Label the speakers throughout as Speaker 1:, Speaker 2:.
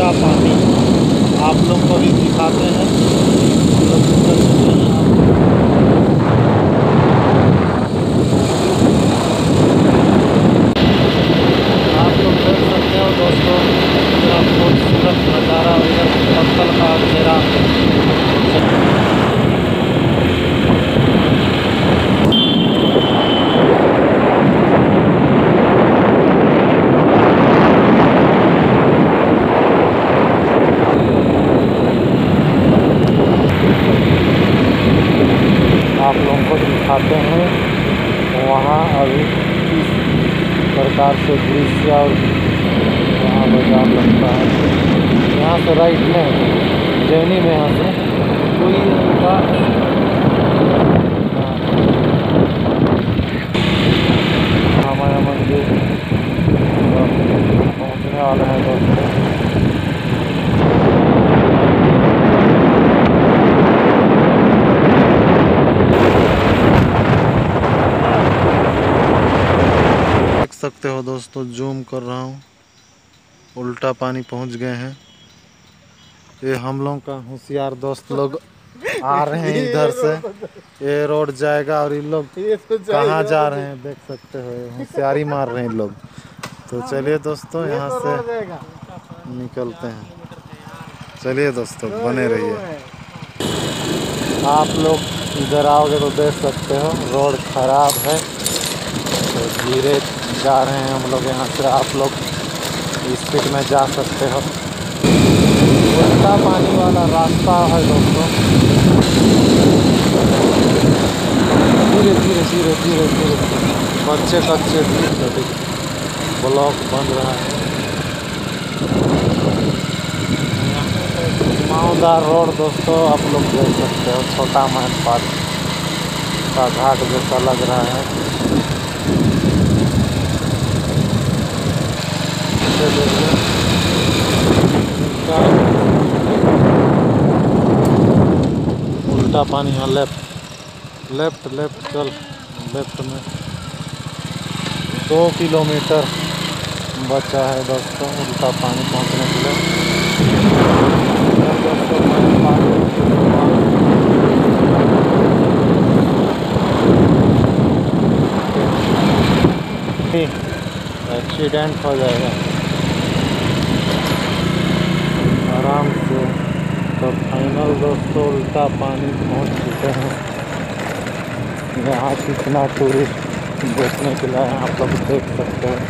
Speaker 1: उल्टा पानी आप लोग को भी दिखाते हैं हम लोग निकल चुके हैं आप आप लोग देख सकते हो दोस्तों पूरा खूबसूरत नज़ारा इधर पत्थर का घेरा आप लोगों दिखाते हैं। वहाँ अभी इस प्रकार से दृश्य और वहाँ बाज़ार लगता है। यहाँ से राइट में जैनी में यहाँ से कोई उनका हाँ, हमारा मंदिर पहुँचने वाला है दोस्तों देख सकते हो दोस्तों जूम कर रहा हूँ। उल्टा पानी पहुँच गए हैं। ये हम लोग का होशियार दोस्त लोग आ रहे हैं इधर से। ये रोड जाएगा और इन लोग कहाँ जा रहे हैं देख सकते हो होशियारी मार रहे हैं लोग। तो चलिए दोस्तों यहाँ से निकलते हैं। चलिए दोस्तों बने रहिए। आप लोग इधर आओगे तो देख सकते हो रोड खराब है। तो धीरे जा रहे हैं हम लोग यहाँ से। आप लोग स्पीड में जा सकते हो। उल्टा पानी वाला रास्ता है दोस्तों। धीरे धीरे धीरे धीरे धीरे। कच्चे कच्चे ब्लॉक बन रहा है। माउदार रोड दोस्तों, आप लोग देख सकते हो। छोटा महल पार्क का घाट जैसा लग रहा है। उल्टा पानी है लेफ़्ट लेफ़्ट लेफ़्ट चल लेफ़्ट में। दो किलोमीटर बचा है दोस्तों उल्टा पानी पहुँचने के लिए। एक्सीडेंट हो जाएगा आराम से तो फाइनल दोस्तों उल्टा पानी पहुँच चुके हैं। यहाँ कितना टूरिस्ट देखने के लिए आप लोग देख सकते हैं।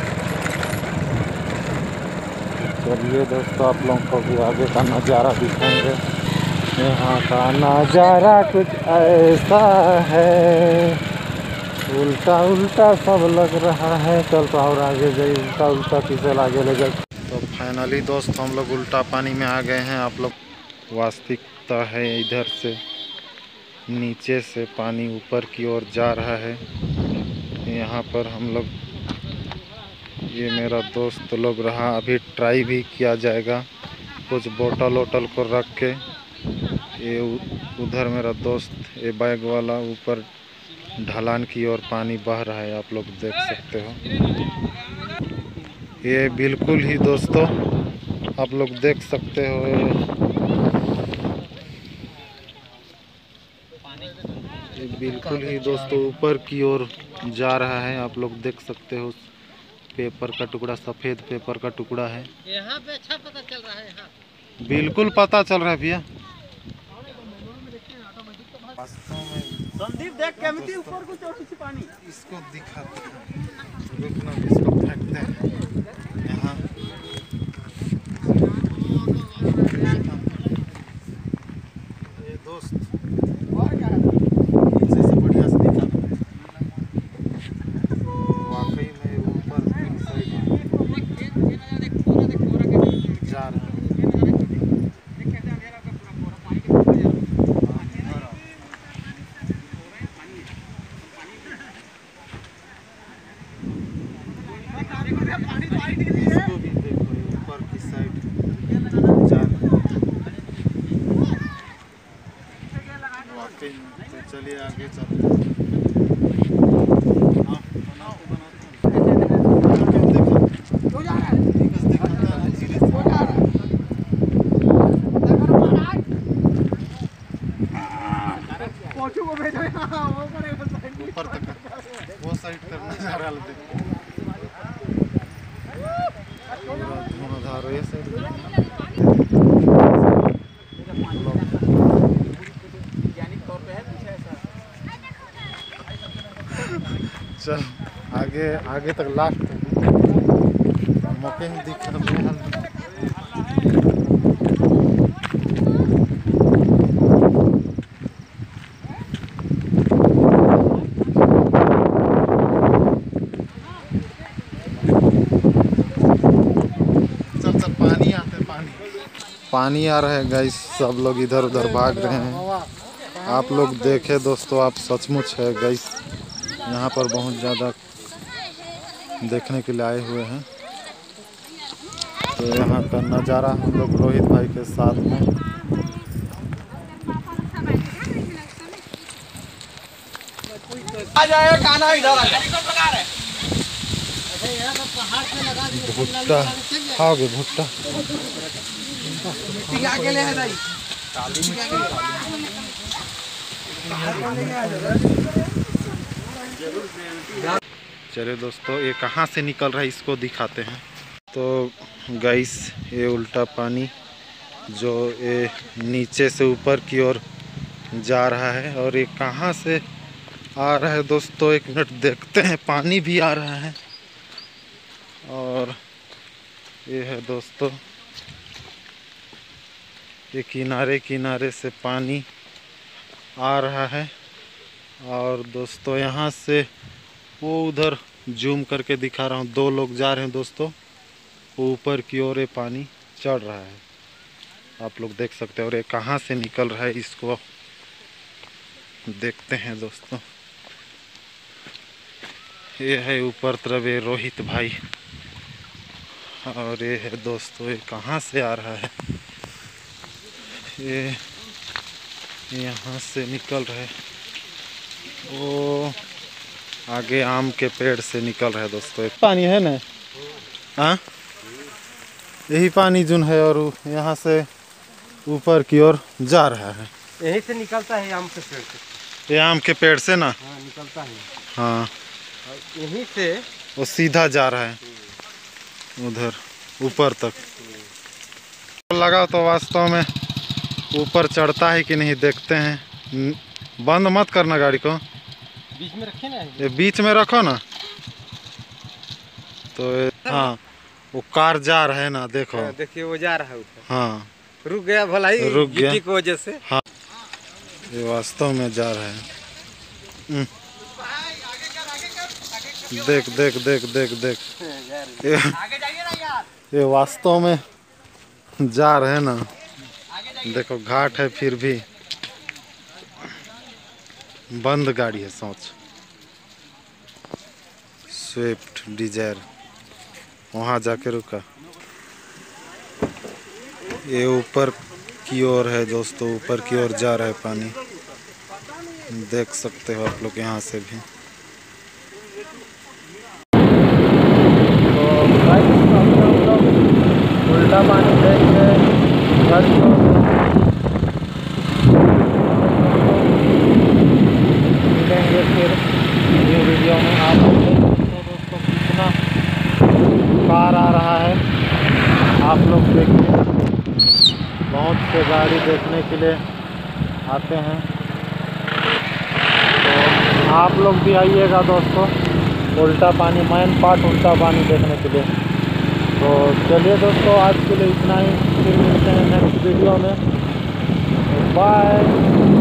Speaker 1: चलिए दोस्तों, आप लोगों को भी आगे का नज़ारा दिखाएँगे। यहाँ का नज़ारा कुछ ऐसा है। उल्टा उल्टा सब लग रहा है। चल तो और आगे जाइए, उल्टा उल्टा किसे आगे ले जाए तो फाइनली दोस्त, हम लोग उल्टा पानी में आ गए हैं। आप लोग वास्तविकता है इधर से, नीचे से पानी ऊपर की ओर जा रहा है। यहाँ पर हम लोग, ये मेरा दोस्त लोग रहा, अभी ट्राई भी किया जाएगा। कुछ बोतल वोटल को रख के, ये उधर मेरा दोस्त, ये बैग वाला ऊपर ढलान की ओर पानी बह रहा है, आप लोग देख सकते हो। ये बिल्कुल ही दोस्तों, आप लोग देख सकते हो ये ये बिल्कुल ही दोस्तों ऊपर की ओर जा रहा है। आप लोग देख सकते हो पेपर का टुकड़ा सफ़ेद पेपर का टुकड़ा है।
Speaker 2: यहाँ पे अच्छा पता चल रहा है यहाँ।
Speaker 1: बिल्कुल पता चल रहा है भैया।
Speaker 2: संदीप देख केमिटी ऊपर को चढ़ी थी पानी।
Speaker 1: इसको दिखाते हैं। रुकना इसको फेंकते हैं यहाँ ये दोस्त नीचे से बढ़िया से दिखा वाकई में ऊपर की साइड जा रहा है इसको भी देखो ये ऊपर की साइड जा रहा है वाकई में तो चलिए आगे चलते हैं हाँ, बनाते बनाते क्यों देखो बस दिखाता है धीरे से धारो ये साइड
Speaker 2: वैज्ञानिक तौर पे है कुछ ऐसा
Speaker 1: चल आगे आगे तक लास्ट मौके दिख रहा चल चल पानी आते पानी पानी आ रहा है गाइस सब लोग इधर उधर भाग रहे हैं। आप लोग देखे दोस्तों आप सचमुच है गाइस यहाँ पर बहुत ज़्यादा देखने के लिए आए हुए हैं। तो यहाँ का नज़ारा हम लोग रोहित भाई के साथ में। भुट्टा खाओगे भुट्टा?
Speaker 2: के ले है दाई
Speaker 1: चलिए दोस्तों, ये कहाँ से निकल रहा है, इसको दिखाते हैं। तो गाइस ये उल्टा पानी जो ये नीचे से ऊपर की ओर जा रहा है और ये कहाँ से आ रहा है दोस्तों, एक मिनट देखते हैं, पानी भी आ रहा है। और ये है दोस्तों ये किनारे किनारे से पानी आ रहा है और दोस्तों यहाँ से वो उधर जूम करके दिखा रहा हूँ। दो लोग जा रहे हैं दोस्तों। वो ऊपर की ओर ये पानी चढ़ रहा है। आप लोग देख सकते हैं और ये कहाँ से निकल रहा है इसको देखते हैं दोस्तों। ये है ऊपर तरफ़ ये रोहित भाई। और ये है दोस्तों, ये कहाँ से आ रहा है? ये यहाँ से निकल रहे वो आगे आम के पेड़ से निकल रहे दोस्तों। पानी है ना? हाँ? यही पानी जुन है और यहाँ से ऊपर की ओर जा रहा है।
Speaker 2: यहीं से निकलता है आम के पेड़ से।
Speaker 1: ये आम के पेड़ से ना?
Speaker 2: हाँ निकलता है।
Speaker 1: हाँ।
Speaker 2: यहीं से
Speaker 1: वो सीधा जा रहा है। उधर ऊपर तक। लगा तो वास्तव में। ऊपर चढ़ता है कि नहीं देखते हैं। बंद मत करना गाड़ी को।
Speaker 2: बीच में रखे ना
Speaker 1: ये? बीच में रखो ना। तो हाँ वो कार जा रहा है ना देखो।
Speaker 2: हाँ, देखिए वो जा रहा है ऊपर
Speaker 1: हाँ।
Speaker 2: रुक गया भलाई
Speaker 1: रुक गया।
Speaker 2: की वजह से। हाँ।
Speaker 1: ये वास्तव में जा रहा है। हम्म। देख देख देख देख देख। ये
Speaker 2: आगे जाइए ना यार
Speaker 1: ये वास्तव में जा रहे हैं ना। देखो, घाट है फिर भी बंद गाड़ी है सोच। स्विफ्ट डिज़ायर वहाँ जाके रुका। ये ऊपर की ओर है दोस्तों, ऊपर की ओर जा रहा है पानी। देख सकते हो आप लोग यहाँ से भी। तो लोग उल्टा पानी देख के मिलेंगे फिर न्यू वीडियो में आप देख दोस्तों कितना कार आ रहा है। आप लोग देखिए। बहुत से गाड़ी देखने के लिए आते हैं। तो आप लोग भी आइएगा दोस्तों, उल्टा पानी मैन पार्ट उल्टा पानी देखने के लिए। तो चलिए दोस्तों, आज के लिए इतना ही। फिर मिलते हैं नेक्स्ट वीडियो में। Bye.